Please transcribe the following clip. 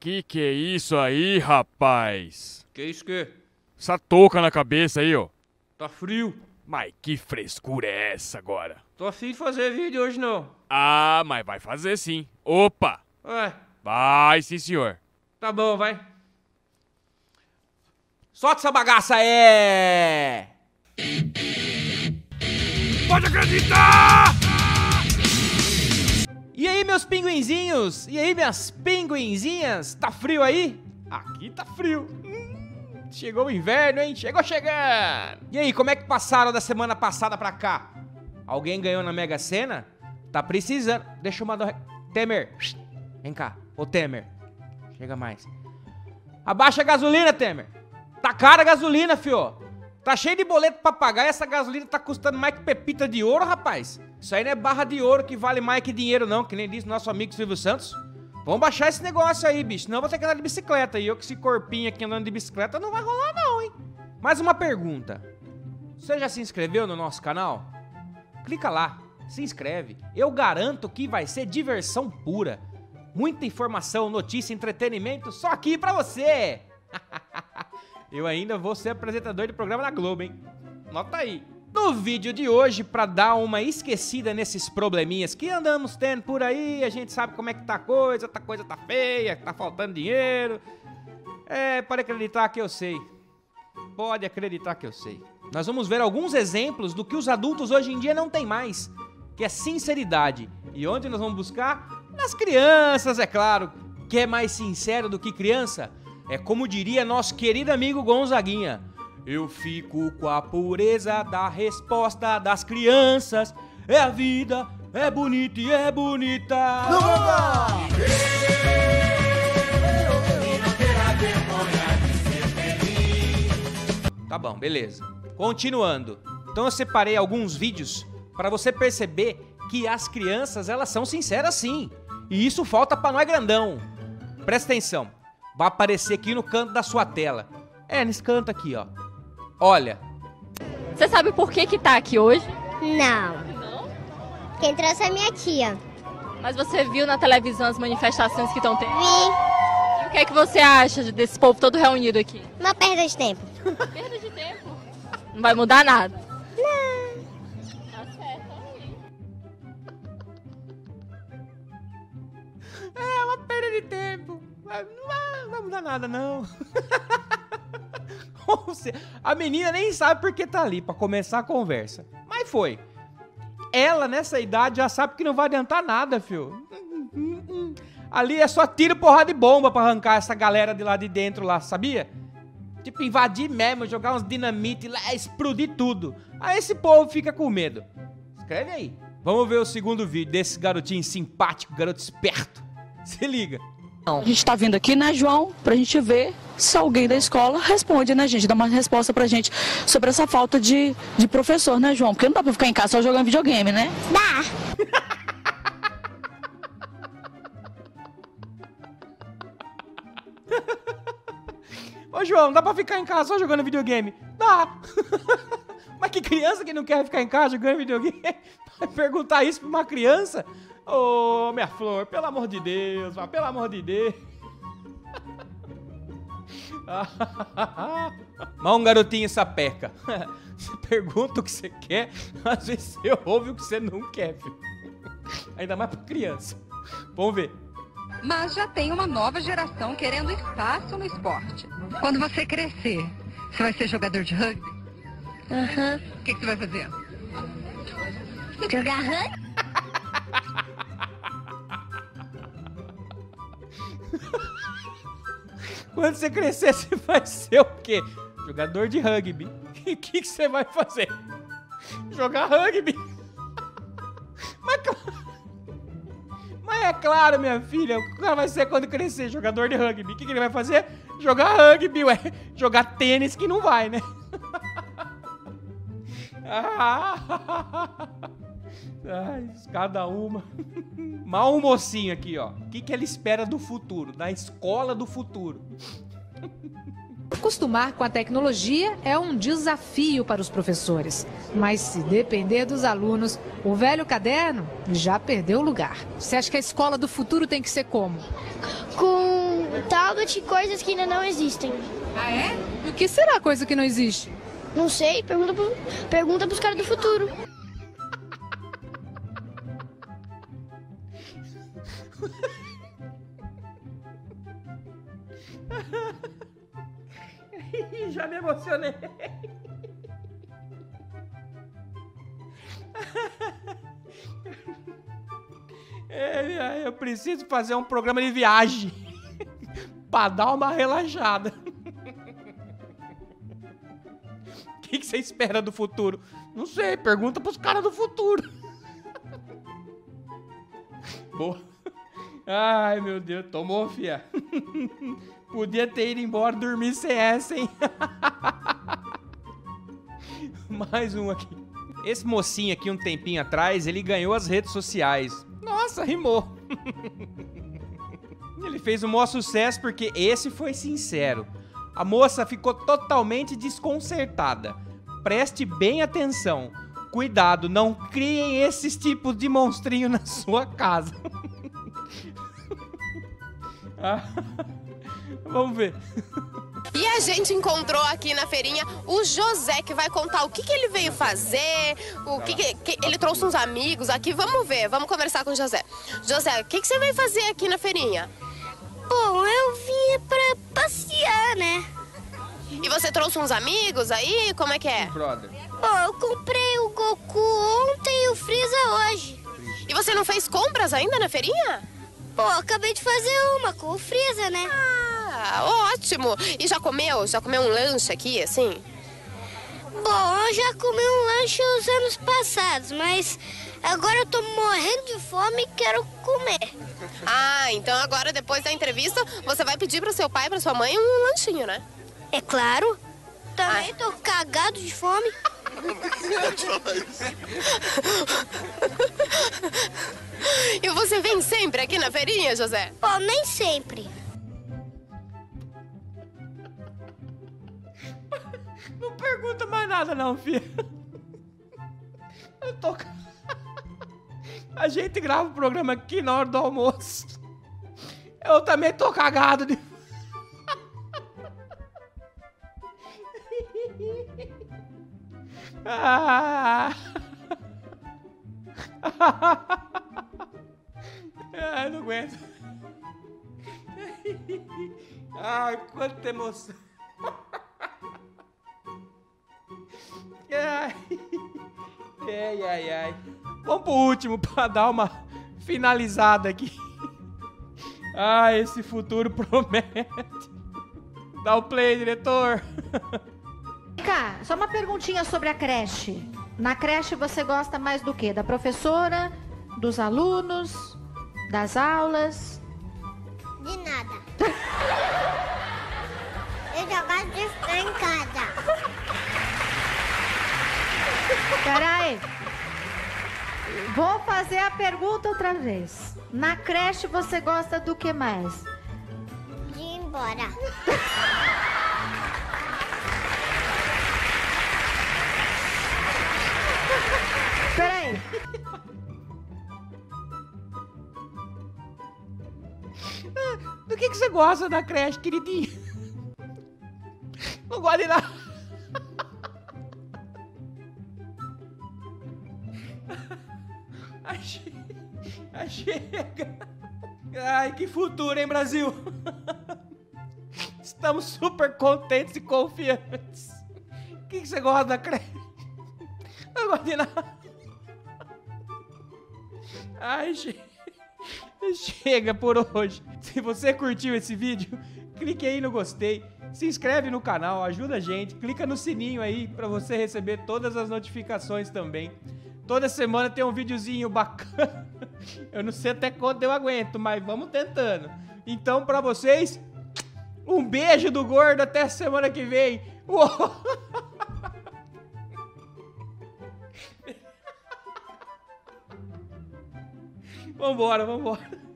Que que é isso aí, rapaz? Que isso que? Essa touca na cabeça aí, ó. Tá frio. Mas que frescura é essa agora? Tô afim de fazer vídeo hoje não. Ah, mas vai fazer sim. Opa! Ué, Vai sim, senhor. tá bom, vai. Solta essa bagaça é! Pode acreditar! Aí, meus pinguinzinhos? E aí, minhas pinguinzinhas? Tá frio aí? Aqui tá frio. Hum, chegou o inverno, hein? Chegou chegando. E aí, como é que passaram da semana passada pra cá? Alguém ganhou na Mega Sena? Tá precisando. Deixa eu mandar. Temer, vem cá. Ô, Temer. Chega mais. Abaixa a gasolina, Temer. Tá cara a gasolina, fio. Tá cheio de boleto pra pagar e essa gasolina tá custando mais que pepita de ouro, rapaz. Isso aí não é barra de ouro que vale mais que dinheiro, não, que nem disse nosso amigo Silvio Santos. Vamos baixar esse negócio aí, bicho. Senão eu vou ter que andar de bicicleta. E eu com esse corpinho aqui andando de bicicleta não vai rolar, não, hein? Mais uma pergunta. Você já se inscreveu no nosso canal? Clica lá, se inscreve. Eu garanto que vai ser diversão pura. Muita informação, notícia, entretenimento só aqui pra você. Eu ainda vou ser apresentador de programa na Globo, hein? Nota aí. No vídeo de hoje, pra dar uma esquecida nesses probleminhas que andamos tendo por aí, a gente sabe como é que tá a coisa, a coisa tá feia, tá faltando dinheiro. É, pode acreditar que eu sei. Pode acreditar que eu sei. Nós vamos ver alguns exemplos do que os adultos hoje em dia não têm mais, que é sinceridade. E onde nós vamos buscar? Nas crianças, é claro. Que é mais sincero do que criança? É como diria nosso querido amigo Gonzaguinha. Eu fico com a pureza da resposta das crianças. É a vida, é bonita e é bonita. Tá bom, beleza. Continuando. Então eu separei alguns vídeos para você perceber que as crianças, elas são sinceras sim. E isso falta pra nós grandão. Presta atenção. Vai aparecer aqui no canto da sua tela. É, nesse canto aqui, ó. Olha. Você sabe por que que tá aqui hoje? Não. Quem trouxe é a minha tia. Mas você viu na televisão as manifestações que estão tendo? Vi. E o que é que você acha desse povo todo reunido aqui? Uma perda de tempo. Perda de tempo. Não vai mudar nada. Não. Tá certo. É uma perda de tempo. Não vai, não vai mudar nada, não. A menina nem sabe por que tá ali, pra começar a conversa. Mas foi. Ela, nessa idade, já sabe que não vai adiantar nada, hum. Ali é só tiro, porrada de bomba pra arrancar essa galera de lá de dentro lá, sabia? Tipo, invadir mesmo, jogar uns dinamite lá, explodir tudo. Aí esse povo fica com medo. Escreve aí. Vamos ver o segundo vídeo desse garotinho simpático, garoto esperto. Se liga. A gente tá vindo aqui, né, João, pra gente ver se alguém da escola responde, né, gente? Dá uma resposta pra gente sobre essa falta de, de professor, né, João? Porque não dá pra ficar em casa só jogando videogame, né? Dá. Ô, João, dá pra ficar em casa só jogando videogame? Dá. Mas que criança que não quer ficar em casa jogando videogame? Vai perguntar isso pra uma criança? Ô, minha flor, pelo amor de Deus, pelo amor de Deus. Mas um garotinho sapeca. Você pergunta o que você quer, às vezes você ouve o que você não quer, filho. Ainda mais pra criança. Vamos ver. Mas já tem uma nova geração querendo espaço no esporte. Quando você crescer, você vai ser jogador de rugby? Aham. O que, que você vai fazer? Jogar rugby? Quando você crescer, você vai ser o quê? Jogador de rugby. E o que, que você vai fazer? Jogar rugby. Mas, Mas é claro, minha filha, o cara vai ser quando crescer jogador de rugby. O que, que ele vai fazer? Jogar rugby, ué. Jogar tênis que não vai, né? Ah. Ai, cada uma. Mal um mocinho aqui, ó. O que, que ele espera do futuro? Da escola do futuro. Acostumar com a tecnologia é um desafio para os professores. Mas se depender dos alunos, o velho caderno já perdeu lugar. Você acha que a escola do futuro tem que ser como? Com Pergunte coisas que ainda não existem. Ah, é? E o que será coisa que não existe? Não sei, pergunta, pergunta pros caras do futuro. Já me emocionei. É, é, eu preciso fazer um programa de viagem pra dar uma relaxada. O que, que você espera do futuro? Não sei, pergunta pros caras do futuro. Boa. Ai, meu Deus, tomou, fia. Podia ter ido embora dormir essa, hein? Mais um aqui. Esse mocinho aqui, um tempinho atrás, ele ganhou as redes sociais. Nossa, rimou. ele fez um maior sucesso porque esse foi sincero. A moça ficou totalmente desconcertada. Preste bem atenção. Cuidado, não criem esses tipos de monstrinho na sua casa. Ah, Vamos ver. E a gente encontrou aqui na feirinha o José, que vai contar o que, que ele veio fazer, o que, que- que- ele trouxe uns amigos aqui. Vamos ver, vamos conversar com o José. José, o que, que você veio fazer aqui na feirinha? Bom, eu vim pra passear, né? E você trouxe uns amigos aí? Como é que é? Brother. Bom, eu comprei o Goku ontem e o Freeza hoje. E você não fez compras ainda na feirinha? Pô, acabei de fazer uma com o Freeza, né? Ah, ótimo! E já comeu? Já comeu um lanche aqui, assim? Bom, eu já comi um lanche os anos passados, mas agora eu tô morrendo de fome e quero comer. Ah, então agora, depois da entrevista, você vai pedir pro seu pai e pra sua mãe um lanchinho, né? É claro. Também tô cagado de fome. E você vem sempre aqui na feirinha, José? Bom, nem sempre. Não pergunta mais nada não, filha. Eu tô... A gente grava o programa aqui na hora do almoço. Eu também tô cagado de... Ah. Ai, não aguento. Ai, quanta emoção. Ai, ai, ai, ai. Vamos pro último pra dar uma finalizada aqui. Ah, esse futuro promete. Dá o play, diretor. Cá, só uma perguntinha sobre a creche. Na creche você gosta mais do quê? Da professora, dos alunos, das aulas? De nada. Eu já gosto de ficar em casa. Peraí. Vou fazer a pergunta outra vez. Na creche você gosta do que mais? De ir embora. Peraí. Do que, que você gosta da creche, queridinho? Não gosta de nada. Ai, che- ai, que futuro, hein, Brasil? Estamos super contentes e confiantes. O que, que você gosta da creche? Não gosta de nada. Ai, che- chega por hoje. Se você curtiu esse vídeo, clique aí no gostei, se inscreve no canal, ajuda a gente, clica no sininho aí pra você receber todas as notificações também. Toda semana tem um videozinho bacana. Eu não sei até quando eu aguento, mas vamos tentando. Então, pra vocês, um beijo do gordo até semana que vem. Uou! Vambora, vambora.